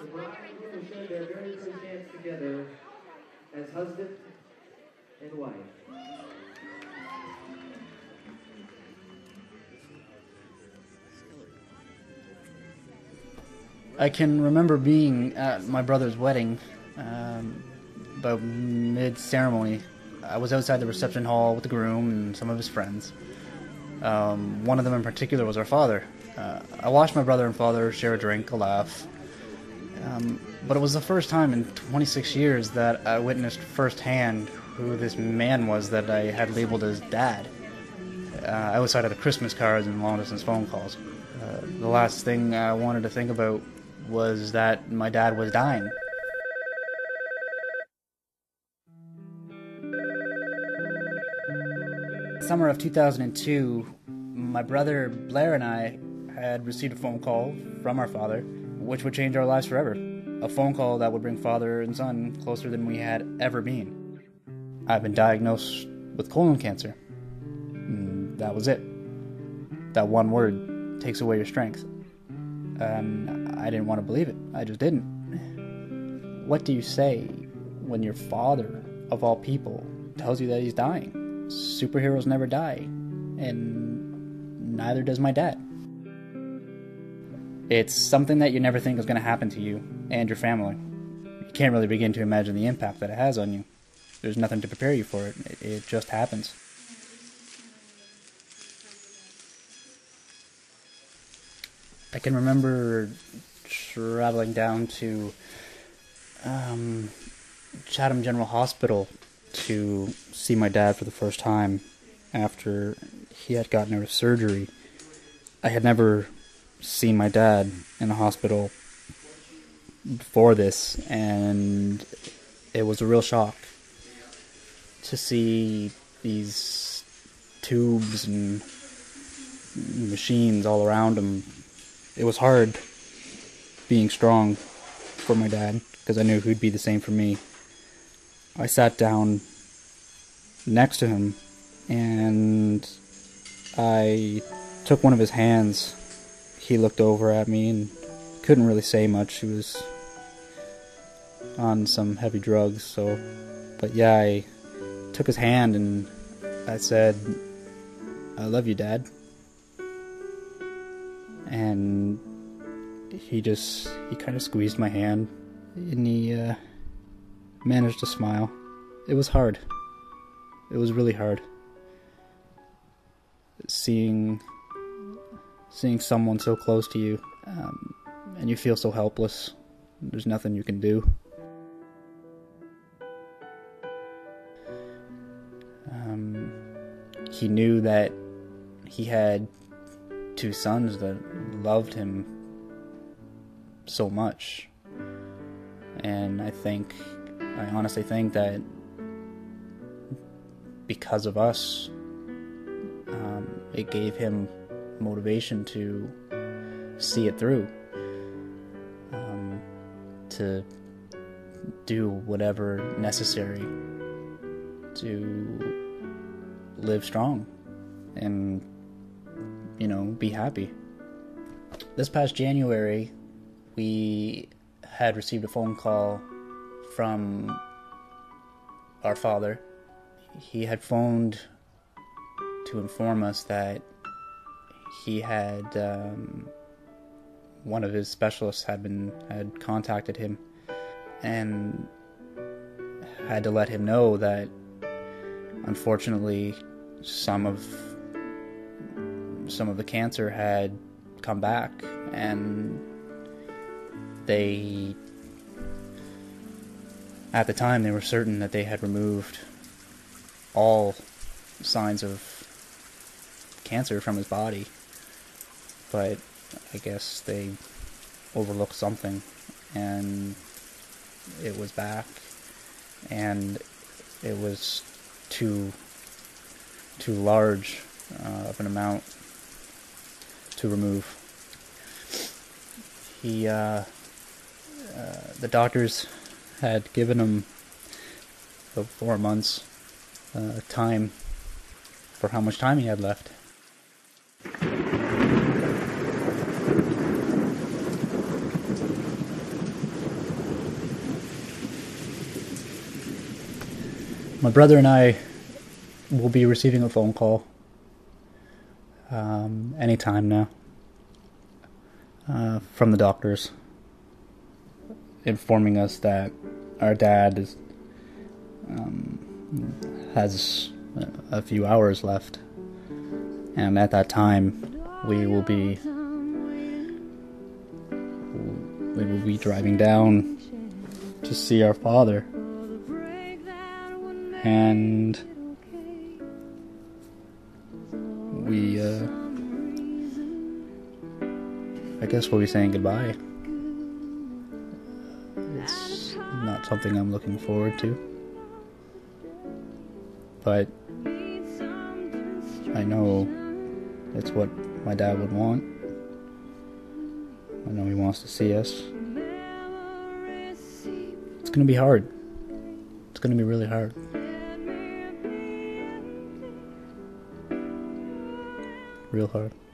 The bride will share their very first dance together as husband and wife. I can remember being at my brother's wedding, um, about mid ceremony. I was outside the reception hall with the groom and some of his friends. Um, one of them in particular was our father. Uh, I watched my brother and father share a drink, a laugh. Um, but it was the first time in 26 years that I witnessed firsthand who this man was that I had labeled as dad. Uh, outside of the Christmas cards and long distance phone calls. Uh, the last thing I wanted to think about was that my dad was dying. Summer of 2002, my brother Blair and I had received a phone call from our father, which would change our lives forever. A phone call that would bring father and son closer than we had ever been. I've been diagnosed with colon cancer. And that was it. That one word takes away your strength. And I didn't want to believe it. I just didn't. What do you say when your father, of all people, tells you that he's dying? Superheroes never die, and neither does my dad. It's something that you never think is going to happen to you and your family. You can't really begin to imagine the impact that it has on you. There's nothing to prepare you for it, it, it just happens. I can remember traveling down to um, Chatham General Hospital to see my dad for the first time after he had gotten out of surgery. I had never seen my dad in a hospital before this, and it was a real shock to see these tubes and machines all around him. It was hard being strong for my dad because I knew he'd be the same for me. I sat down next to him and I took one of his hands. He looked over at me and couldn't really say much. He was on some heavy drugs, so but yeah, I took his hand and I said, "I love you, Dad." And he just he kind of squeezed my hand and he uh, managed to smile. It was hard. It was really hard seeing seeing someone so close to you, um, and you feel so helpless. There's nothing you can do. Um, he knew that he had two sons that loved him so much. And I think, I honestly think that because of us, um, it gave him motivation to see it through, um, to do whatever necessary to live strong and, you know, be happy. This past January, we had received a phone call from our father. He had phoned to inform us that he had um, one of his specialists had been had contacted him and had to let him know that unfortunately some of some of the cancer had come back and they at the time they were certain that they had removed all signs of cancer from his body but I guess they overlooked something and it was back and it was too too large uh, of an amount to remove. He, uh, uh, the doctors had given him four months uh, time for how much time he had left. My brother and I will be receiving a phone call um, anytime now uh, from the doctors informing us that our dad is um, has a few hours left, and at that time we will be we will be driving down to see our father, and we uh, I guess we'll be saying goodbye. It's not something I'm looking forward to. But I know it's what my dad would want. I know he wants to see us. It's gonna be hard. It's gonna be really hard. Real hard.